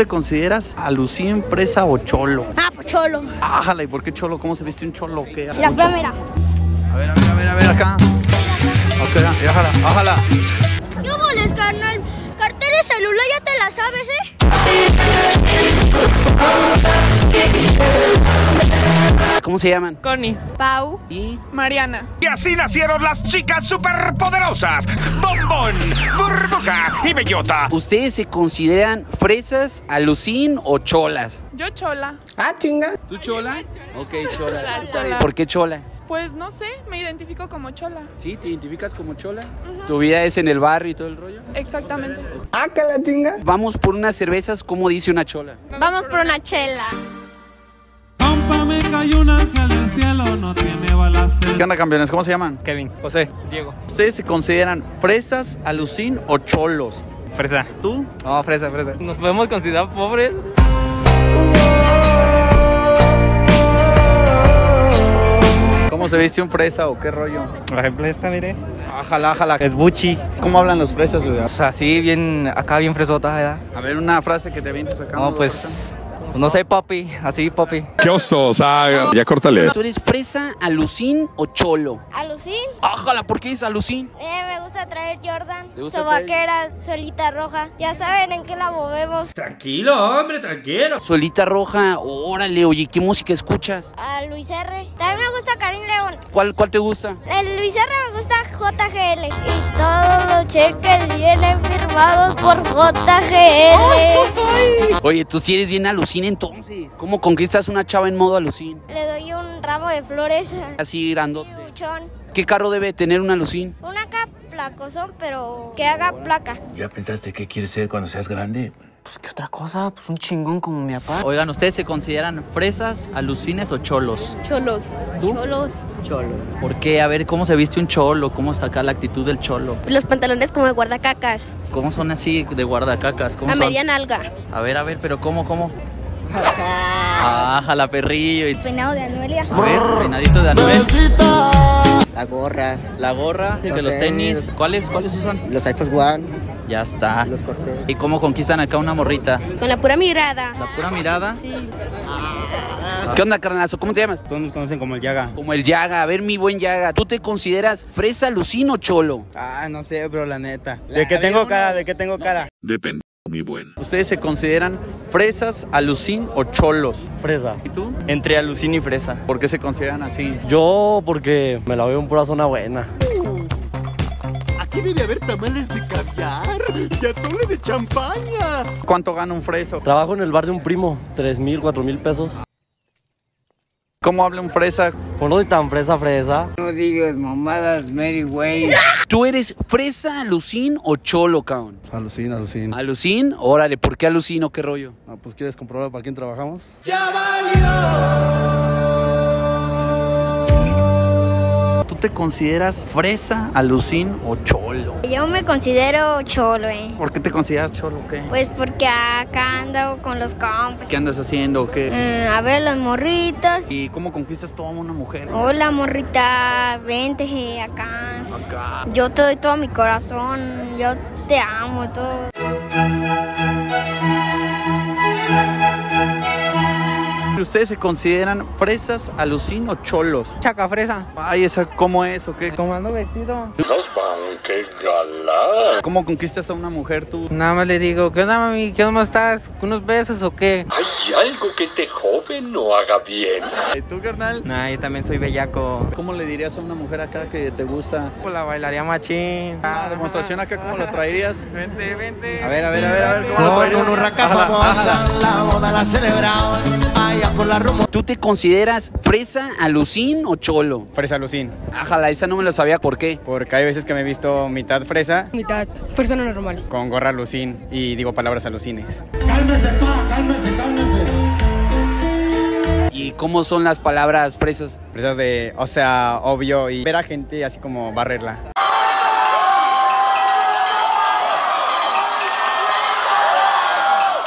te consideras alucín, fresa o cholo? Ah, pues cholo. Ájala, ¿y por qué cholo? ¿Cómo se viste un cholo? ¿Qué? La prueba, mira. A ver, a ver, a ver, a ver, acá. Ok, ájala, ájala. ¿Qué boles, carnal? Cartera y celular ya te la sabes, ¿eh? ¿Cómo se llaman? Connie, Pau. Y Mariana. Y así nacieron las chicas superpoderosas. Bombón, burbuja y bellota. ¿Ustedes se consideran fresas, alucín o cholas? Yo chola. ¿Tú chola? Ok, chola. La chola. ¿Por qué chola? Pues no sé, me identifico como chola. ¿Sí? ¿Te identificas como chola? ¿Tu vida es en el barrio y todo el rollo? Exactamente. Vamos por unas cervezas, como dice una chola. Vamos por una chela. Compa, me cayó un ángel del cielo, no tiene balacera. ¿Qué onda, campeones? ¿Cómo se llaman? Kevin, José, Diego. ¿Ustedes se consideran fresas, alucín o cholos? Fresa. ¿Tú? No, fresa, fresa. ¿Nos podemos considerar pobres? ¿Cómo se viste un fresa o qué rollo? Por ejemplo, esta, mire. Ájala, ájala. Es Buchi. ¿Cómo hablan los fresas, güey? O sea, así, bien, acá bien fresota, ¿verdad? A ver, una frase que te avientes acá. No, pues, pues no sé, papi. Así, papi. Qué oso, o sea, ya córtale. ¿Tú eres fresa, alucín o cholo? Alucín. Ájala, ¿por qué es alucín? Eh, me gusta traer Jordan. ¿Te gusta Sobaquera, solita roja. Ya saben en qué la movemos. Tranquilo, hombre, tranquilo. Solita roja, órale, oye, ¿qué música escuchas? A Luis R. También me gusta Karim León. ¿Cuál, cuál te gusta? El Luis R me gusta JGL. Y todos los cheques vienen firmados por JGL. Oye, tú sí eres bien alucín entonces. ¿Cómo conquistas una chava en modo alucín? Le doy un ramo de flores. Así grandote. ¿Qué carro debe tener un alucín? Una acá placosón, pero que haga placa. ¿Ya pensaste qué quieres ser cuando seas grande? Pues, ¿qué otra cosa? Pues un chingón como mi papá. Oigan, ¿ustedes se consideran fresas, alucines o cholos? Cholos. ¿Tú? Cholos. ¿Por qué? A ver, ¿cómo se viste un cholo? ¿Cómo saca la actitud del cholo? Los pantalones como el guardacacas. ¿Cómo son así de guardacacas? ¿Cómo A son? media nalga. A ver, a ver, pero ¿cómo, cómo? Ah, jala perrillo. Y... Peinado de Anuelia. A ver, peinadito de Anuel. La gorra, La gorra, de Los los tenis. tenis. ¿Cuáles, cuáles usan? los iPhones One, Ya está. los cortes. ¿Y cómo conquistan acá una morrita? Con la pura mirada. ¿La pura mirada? ¿Qué onda, carnalazo? ¿Cómo te llamas? Todos nos conocen como el Yaga. Como el Yaga. A ver, mi buen Yaga. ¿Tú te consideras fresa, alucín o cholo? Ah, no sé, bro, la neta. La- ¿De qué tengo una- cara? ¿De qué tengo cara? Depende, mi buen. ¿Ustedes se consideran fresas, alucín o cholos? Fresa. ¿Y tú? Entre alucín y fresa. ¿Por qué se consideran así? Yo, porque me la veo en pura zona buena. Aquí debe haber tamales de caviar y atole de champaña. ¿Cuánto gana un freso? Trabajo en el bar de un primo, tres mil, cuatro mil pesos. ¿Cómo habla un fresa? Pues no soy tan fresa, fresa. ¿Tú eres fresa, alucín o cholo, cabrón? Alucina, alucina. ¿Alucín? Órale, ¿por qué alucino? ¿Qué rollo? Ah, pues quieres comprobar para quién trabajamos. ¿Tú te consideras fresa, alucín o cholo? Yo me considero cholo, eh. ¿Por qué te consideras cholo? ¿Qué? Pues porque acá ando con los compas. ¿Qué andas haciendo? o ¿Qué? Mm, a ver los morritos. ¿Y cómo conquistas toda una mujer? Hola morrita, vente acá. Acá. Yo te doy todo mi corazón, yo te amo todo. ¿Ustedes se consideran fresas, alucín o cholos? Chaca fresa. Ay, ¿esa cómo es o qué? ¿Cómo ando vestido? ¿Cómo conquistas a una mujer tú? Nada más le digo, ¿qué onda, mami? ¿Qué onda estás? ¿Unos besos o qué? ¿Hay algo que este joven no haga bien? ¿Y tú, carnal? Nah, yo también soy bellaco. ¿Cómo le dirías a una mujer acá que te gusta? Pues la bailaría machín. Una demostración acá, ¿cómo lo traerías? Vente, vente. A ver, a ver, a ver, a ver, ¿cómo lo traerías? Ájala, ájala. la boda la celebraban allá por la rumbo. ¿Tú te consideras fresa, alucín o cholo? Fresa alucín. Ájala, esa no me lo sabía, ¿por qué? Porque hay veces que me he visto mitad fresa Mitad persona normal. con gorra alucín y digo palabras alucines. ¿Y cómo son las palabras fresas? Fresas de, o sea, obvio y ver a gente así como barrerla.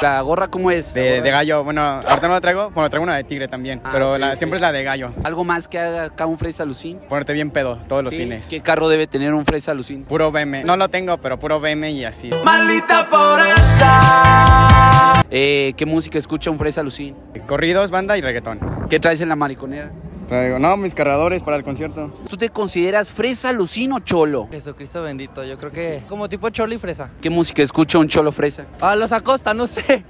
¿La gorra cómo es? De, de gallo, bueno, ahorita no la traigo, bueno, traigo una de tigre también, Ah, pero la- siempre es la de gallo. ¿Algo más que haga acá un fresa alucín? Ponerte bien pedo todos los Sí. fines. ¿Qué carro debe tener un fresa alucín? Puro BM. No lo tengo, pero puro BM y así. Maldita pobreza. Eh, ¿Qué música escucha un fresa alucín? Corridos, banda y reggaetón. ¿Qué traes en la mariconera? Traigo, no, mis cargadores para el concierto. ¿Tú te consideras fresa alucín o cholo? Jesucristo bendito, yo creo que como tipo cholo y fresa. ¿Qué música escucha un cholo fresa? Ah, los acosta, no sé.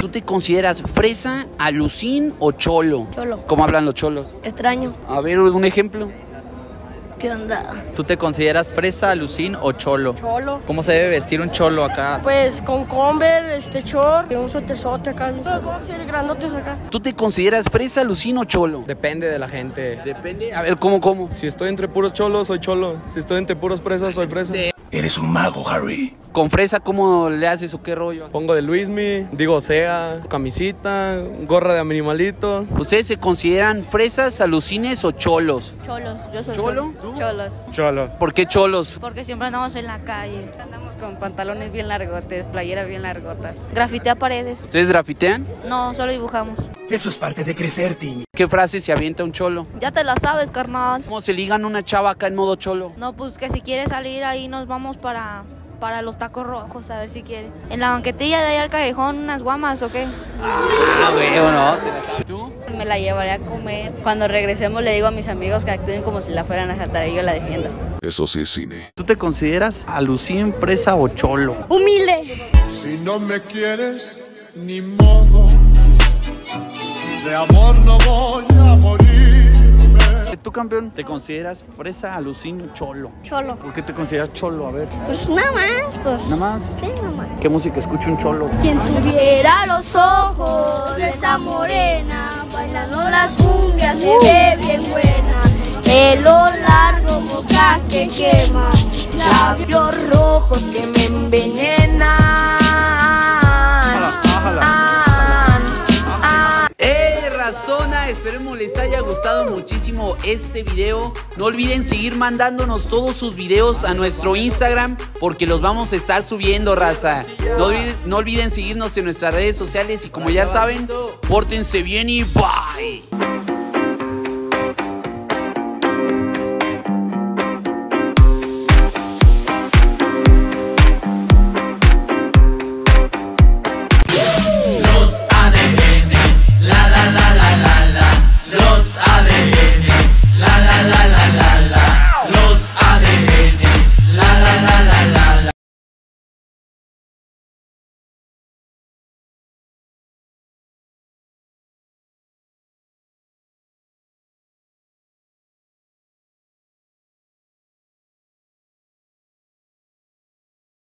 ¿Tú te consideras fresa, alucín o cholo? Cholo. ¿Cómo hablan los cholos? Extraño. A ver, un ejemplo. ¿Qué onda? ¿Tú te consideras fresa, alucín o cholo? Cholo. ¿Cómo se debe vestir un cholo acá? Pues con Converse, este short y un suéterzote acá. Boxers grandotes acá. ¿Tú te consideras fresa, alucín o cholo? Depende de la gente. Depende. A ver, ¿cómo, cómo? Si estoy entre puros cholos, soy cholo. Si estoy entre puros presas, soy fresa. Eres un mago, Harry. ¿Con fresa cómo le haces o qué rollo? Pongo de Luismi, digo sea, camisita, gorra de animalito. ¿Ustedes se consideran fresas, alucines o cholos? Cholos. Yo soy ¿Cholo? Cholos. Cholo. ¿Por qué cholos? Porque siempre andamos en la calle. Andamos con pantalones bien largotes, playeras bien largotas. Grafitea paredes. ¿Ustedes grafitean? No, solo dibujamos. Eso es parte de crecer, Timmy. ¿Qué frase se avienta un cholo? Ya te la sabes, carnal. ¿Cómo se ligan una chava acá en modo cholo? No, pues que si quieres salir ahí nos vamos para para los tacos rojos, a ver si quiere. En la banquetilla de ahí al callejón, unas guamas o qué. Ah, güey, ¿o no? ¿Tú? Me la llevaré a comer. Cuando regresemos le digo a mis amigos que actúen como si la fueran a saltar y yo la defiendo. Eso sí es cine. ¿Tú te consideras alucín, fresa o cholo? Humilde. Si no me quieres, ni modo. De amor no voy a morir. ¿Tú, campeón, te consideras fresa, alucín o cholo? Cholo. ¿Por qué te consideras cholo? A ver. Pues nada más, pues. Nada más. Sí, nada más. ¿Qué música escucha un cholo? Quien tuviera los ojos de esa morena, bailando la cumbia se ve bien buena. Pelo largo, boca que quema, labios rojos que gustado muchísimo este video. No olviden seguir mandándonos todos sus videos a nuestro Instagram porque los vamos a estar subiendo, raza. No olviden, no olviden seguirnos en nuestras redes sociales y como ya saben, pórtense bien y bye.